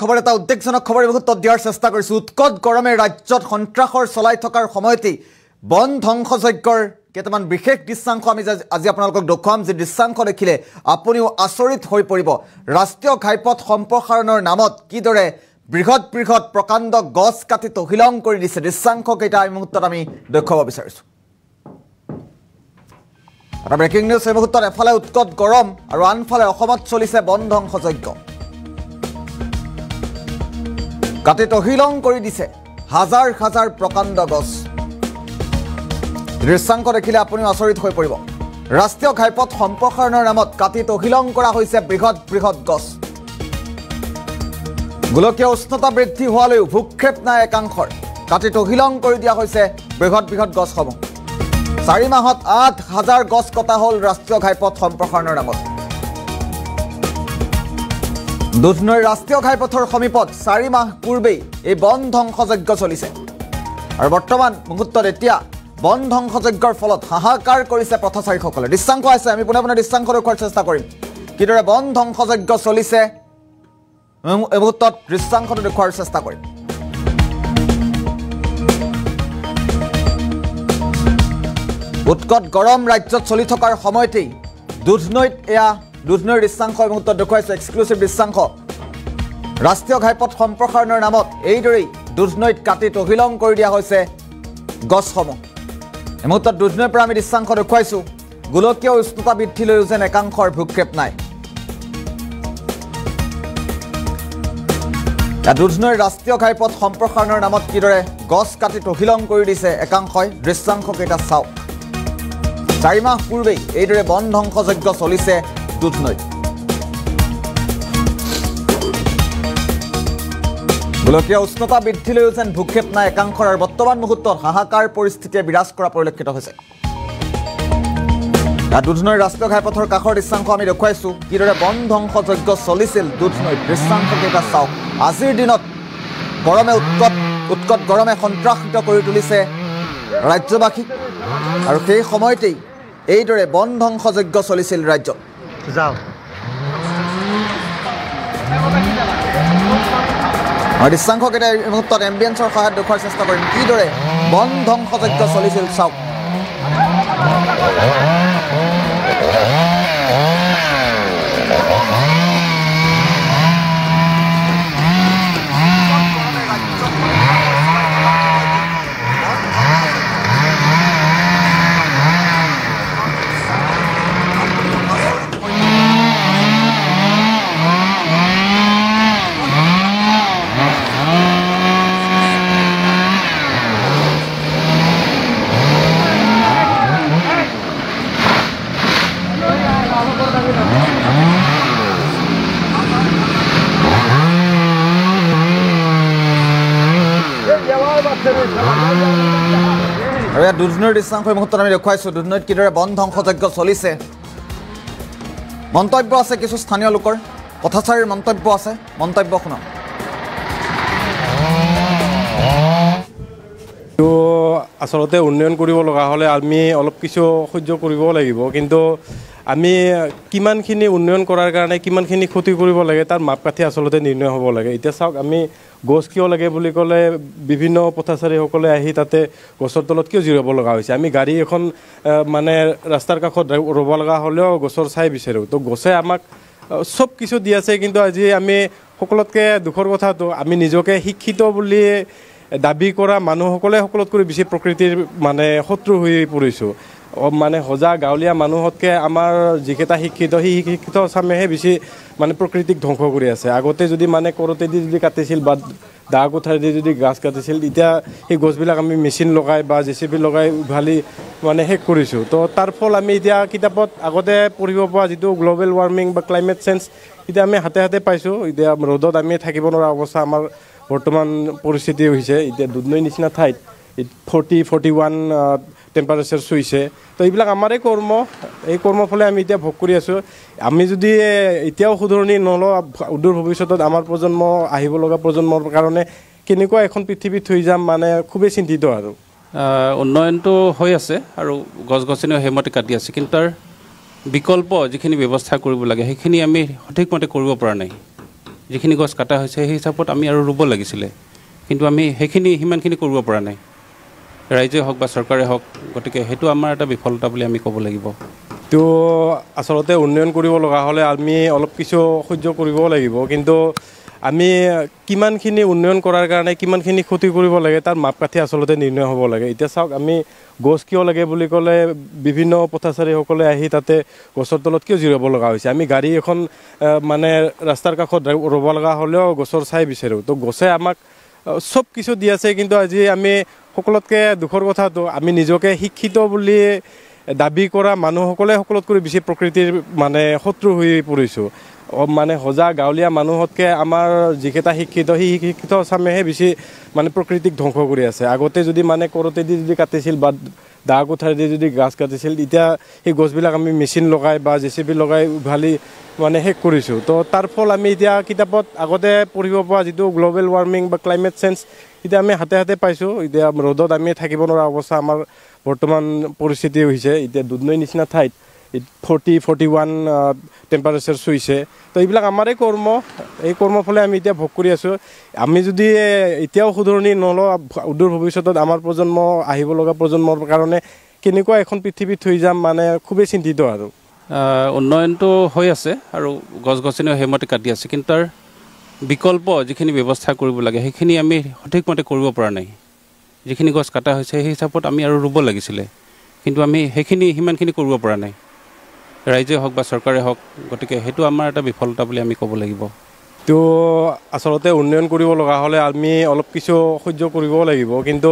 খবৰ এটা উদ্বেগজনক খবৰ এই মুহূৰ্তত দিয়াৰ চেষ্টা কৰিছোঁ। উৎকট গৰমে ৰাজ্যত সন্ত্ৰাসৰ চলাই থকাৰ সময়তেই বন ধ্বংসযজ্ঞৰ কেইটামান বিশেষ দৃশ্যাংশ আমি আজি আপোনালোকক দেখুৱাম। যি দৃশ্যাংশ দেখিলে আপুনিও আচৰিত হৈ পৰিব। ৰাষ্ট্ৰীয় ঘাইপথ সম্প্ৰসাৰণৰ নামত কিদৰে বৃহৎ বৃহৎ প্ৰকাণ্ড গছ কাটি তহিলং কৰি দিছে দৃশ্যাংশকেইটা এই মুহূৰ্তত আমি দেখুৱাব বিচাৰিছোঁ। এটা ব্ৰেকিং নিউজ এই মুহূৰ্তত এফালে উৎকট গৰম আৰু আনফালে অসমত চলিছে বন ধ্বংসযজ্ঞ। কাটি তহিলং কৰি দিছে। হাজাৰ হাজাৰ প্ৰকাণ্ড গছ। দৃশ্যাংশ দেখিলে আপুনিও আচৰিত হৈ পৰিব। ৰাষ্ট্ৰীয় ঘাইপথ সম্প্ৰসাৰণৰ নামত কাটি তহিলং কৰা হৈছে বৃহৎ বৃহৎ গছ। গোলকীয় উষ্ণতা বৃদ্ধি হোৱালৈও ভূক্ষেপ নাই একাংশৰ। কাটি তহিলং কৰি দিয়া হৈছে বৃহৎ বৃহৎ গছসমূহ। চাৰি মাহত আঠ হাজাৰ গছ কটা হ'ল ৰাষ্ট্ৰীয় ঘাইপথ সম্প্ৰসাৰণৰ নামত। দুধনৈৰ ৰাষ্ট্ৰীয় ঘাইপথৰ সমীপত চাৰি মাহ পূৰ্বেই এই বন ধ্বংসযজ্ঞ চলিছে। আৰু বৰ্তমান মুহূৰ্তত এতিয়া বন ধ্বংসযজ্ঞৰ ফলত হাহাকাৰ কৰিছে পথচাৰীসকলে। দৃশ্যাংশ আছে আমি পোনে পোনে দৃশ্যাংশ দেখুওৱাৰ চেষ্টা কৰিম। কিদৰে বন ধ্বংসযজ্ঞ চলিছে এই মুহূৰ্তত দৃশ্যাংশটো দেখুওৱাৰ চেষ্টা কৰিম। উৎকট গৰম ৰাজ্যত চলি থকাৰ সময়তেই দুধনৈত এয়া দুধনৈৰ দৃশ্যাংশ এই মুহূৰ্তত দেখুৱাইছোঁ এক্সক্লুচিভ দৃশ্যাংশ ৰাষ্ট্ৰীয় ঘাইপথ সম্প্ৰসাৰণৰ নামত এইদৰেই দুধনৈত কাটি তহিলং কৰি দিয়া হৈছে গছসমূহ। এই মুহূৰ্তত দুধনৈৰ পৰা আমি দৃশ্যাংশ দেখুৱাইছোঁ। গোলকীয় উষ্ণতা বৃদ্ধিলৈও যেন একাংশৰ ভূক্ষেপ নাই। দুধনৈৰ ৰাষ্ট্ৰীয় ঘাইপথ সম্প্ৰসাৰণৰ নামত কিদৰে গছ কাটি তহিলং কৰি দিছে একাংশই দৃশ্যাংশকেইটা চাওক। চাৰি মাহ পূৰ্বেই এইদৰে বন ধ্বংসযজ্ঞ চলিছে। দুধনৈত গোলকীয় উষ্ণতা বৃদ্ধিলৈও যেন ভূক্ষেপ নাই একাংশৰ বৰ্তমান মুহূৰ্তত হাহাকাৰ পৰিস্থিতিয়ে বিৰাজ কৰা পৰিলক্ষিত হৈছে। দুধনৈৰ ৰাষ্ট্ৰীয় ঘাইপথৰ কাষৰ দৃশ্যাংশ আমি দেখুৱাইছোঁ। কিদৰে বন ধ্বংসযজ্ঞ চলিছিল দুধনৈত দৃশ্যাংশকেইটা চাওক। আজিৰ দিনত গৰমে উৎকট উৎকট গৰমে সন্ত্ৰাসিত কৰি তুলিছে ৰাজ্যবাসীক আৰু সেই সময়তেই এইদৰে বন ধ্বংসযজ্ঞ চলিছিল ৰাজ্যত। যাওঁ আৰু দৃশ্যাংশকেইটা এই মুহূৰ্তত এম্বিয়েঞ্চৰ সহায়ত দেখুওৱাৰ চেষ্টা কৰিম কিদৰে বন ধ্বংসযজ্ঞ চলিছিল চাওক আৰু ইয়াত দুধনৈৰ দৃশ্যাংশ এই মুহূৰ্তত আমি দেখুৱাইছোঁ। দুধনৈত কিদৰে বন ধ্বংসযজ্ঞ চলিছে? মন্তব্য আছে কিছু স্থানীয় লোকৰ। পথচাৰীৰ মন্তব্য আছে। মন্তব্য শুনাম তো আচলতে উন্নয়ন কৰিব লগা হ'লে আমি অলপ কিছু সহ্য কৰিবও লাগিব। কিন্তু আমি কিমানখিনি উন্নয়ন কৰাৰ কাৰণে কিমানখিনি ক্ষতি কৰিব লাগে তাৰ মাপকাঠি আচলতে নিৰ্ণয় হ'ব লাগে। এতিয়া চাওক আমি গছ কিয় লাগে বুলি ক'লে বিভিন্ন পথচাৰীসকলে আহি তাতে গছৰ তলত কিয় জিৰাব লগা হৈছে? আমি গাড়ী এখন মানে ৰাস্তাৰ কাষত ৰ'ব লগা হ'লেও গছৰ ছাই বিচাৰোঁ। তো গছে আমাক চব কিছু দি আছে কিন্তু আজি আমি সকলোতকৈ দুখৰ কথাটো আমি নিজকে শিক্ষিত বুলি দাবী কৰা মানুহসকলে সকলোতকৈ বেছি প্ৰকৃতিৰ মানে শত্ৰু হৈ পৰিছোঁ। মানে সজা গাঁৱলীয়া মানুহতকৈ আমাৰ যিকেইটা শিক্ষিত সেই শিক্ষিত চামেহে বেছি মানে প্ৰকৃতিক ধ্বংস কৰি আছে। আগতে যদি মানে কৰতেদি যদি কাটিছিল বা দা কোঠাৰেদি যদি গাছ কাটিছিল তেতিয়া সেই গছবিলাক আমি মেচিন লগাই বা জে চি বি লগাই উভালি মানে শেষ কৰিছোঁ। তো তাৰ ফল আমি এতিয়া কিতাপত আগতে পঢ়িব পৰা যিটো গ্ল'বেল ৱাৰ্মিং বা ক্লাইমেট চেঞ্জ এতিয়া আমি হাতে হাতে পাইছোঁ। এতিয়া ৰ'দত আমি থাকিব নোৱাৰা অৱস্থা আমাৰ বৰ্তমান পৰিস্থিতি হৈছে। এতিয়া দুধনৈ নিচিনা ঠাইত ফৰ্টি ফৰ্টি ওৱান টেম্পাৰেচাৰ চুইছে। তো এইবিলাক আমাৰে কৰ্ম এই কৰ্মৰ ফলে আমি এতিয়া ভোগ কৰি আছোঁ। আমি যদি এতিয়াও শুধৰণি নলওঁ অদূৰ ভৱিষ্যতত আমাৰ প্ৰজন্ম আহিব লগা প্ৰজন্মৰ কাৰণে কেনেকুৱা এখন পৃথিৱীত থৈ যাম মানে খুবেই চিন্তিত আৰু। উন্নয়নটো হৈ আছে আৰু গছ গছনিও সেইমতে কাটি আছে কিন্তু তাৰ বিকল্প যিখিনি ব্যৱস্থা কৰিব লাগে সেইখিনি আমি সঠিকমতে কৰিব পৰা নাই। যিখিনি গছ কটা হৈছে সেই হিচাপত আমি আৰু ৰুব লাগিছিলে। কিন্তু আমি সেইখিনি সিমানখিনি কৰিব পৰা নাই। ৰাইজে হওক বা চৰকাৰে হওক গতিকে সেইটো আমাৰ এটা বিফলতা বুলি আমি ক'ব লাগিব। তো আচলতে উন্নয়ন কৰিব লগা হ'লে আমি অলপ কিছু সহ্য কৰিবও লাগিব কিন্তু আমি কিমানখিনি উন্নয়ন কৰাৰ কাৰণে কিমানখিনি ক্ষতি কৰিব লাগে তাৰ মাপকাঠি আচলতে নিৰ্ণয় হ'ব লাগে। এতিয়া চাওক আমি গছ কিয় লাগে বুলি ক'লে বিভিন্ন পথাচাৰীসকলে আহি তাতে গছৰ তলত কিয় জিৰাব লগা হৈছে? আমি গাড়ী এখন মানে ৰাস্তাৰ কাষত ৰ'ব লগা হ'লেও গছৰ চাই বিচাৰোঁ। তো গছে আমাক চব কিছু দি আছে কিন্তু আজি আমি সকলোতকৈ দুখৰ কথাটো আমি নিজকে শিক্ষিত বুলি দাবী কৰা মানুহসকলে সকলোতকৈ বেছি প্ৰকৃতিৰ মানে শত্ৰু হৈ পৰিছোঁ। মানে সজা গাঁৱলীয়া মানুহতকৈ আমাৰ যিকেইটা শিক্ষিত সেই শিক্ষিত চামেহে বেছি মানে প্ৰকৃতিক ধ্বংস কৰি আছে। আগতে যদি মানে কৰতেদি যদি কাটিছিল বা দা কোঠাৰেদি যদি গাছ কাটিছিল তেতিয়া সেই গছবিলাক আমি মেচিন লগাই বা জে চি বি লগাই উভালি মানে শেষ কৰিছোঁ। তো তাৰ ফল আমি এতিয়া কিতাপত আগতে পঢ়িব পৰা যিটো গ্ল'বেল ৱাৰ্মিং বা ক্লাইমেট চেঞ্জ এতিয়া আমি হাতে হাতে পাইছোঁ। এতিয়া ৰ'দত আমি থাকিব নোৱাৰা অৱস্থা আমাৰ বৰ্তমান পৰিস্থিতি হৈছে। এতিয়া দুধনৈ নিচিনা ঠাইত ফৰ্টি ফৰ্টি ওৱান টেম্পাৰেচাৰ চুইছে। তো এইবিলাক আমাৰেই কৰ্ম। এই কৰ্মৰ ফলে আমি এতিয়া ভোগ কৰি আছোঁ। আমি যদি এতিয়াও শুধৰণি নলওঁ অদূৰ ভৱিষ্যতত আমাৰ প্ৰজন্ম আহিব লগা প্ৰজন্মৰ কাৰণে কেনেকুৱা এখন পৃথিৱীত থৈ যাম মানে খুবেই চিন্তিত আৰু। উন্নয়নটো হৈ আছে আৰু গছ গছনিও সেইমতে কাটি আছে কিন্তু তাৰ বিকল্প যিখিনি ব্যৱস্থা কৰিব লাগে সেইখিনি আমি সঠিকমতে কৰিব পৰা নাই। যিখিনি গছ কটা হৈছে সেই হিচাপত আমি আৰু ৰুব লাগিছিলে। কিন্তু আমি সেইখিনি সিমানখিনি কৰিব পৰা নাই। ৰাইজে হওক বা চৰকাৰে হওক গতিকে সেইটো আমাৰ এটা বিফলতা বুলি আমি ক'ব লাগিব। তো আচলতে উন্নয়ন কৰিব লগা হ'লে আমি অলপ কিছু সহ্য কৰিবও লাগিব কিন্তু